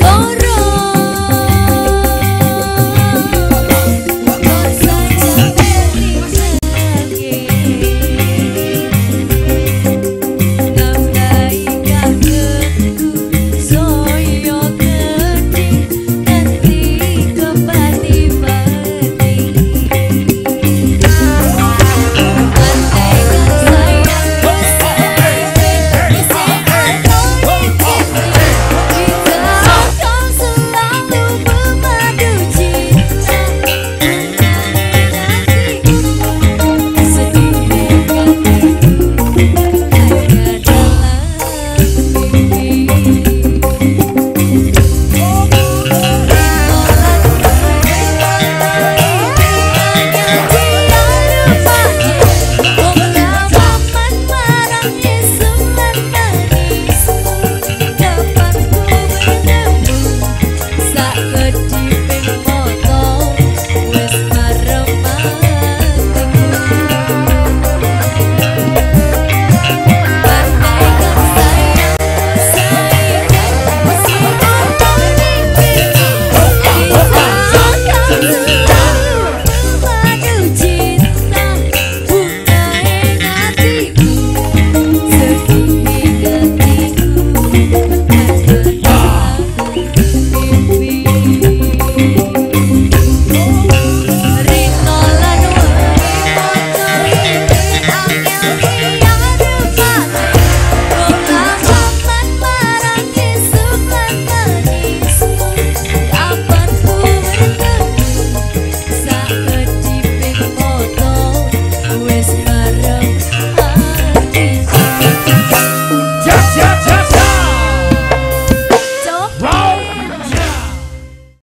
corro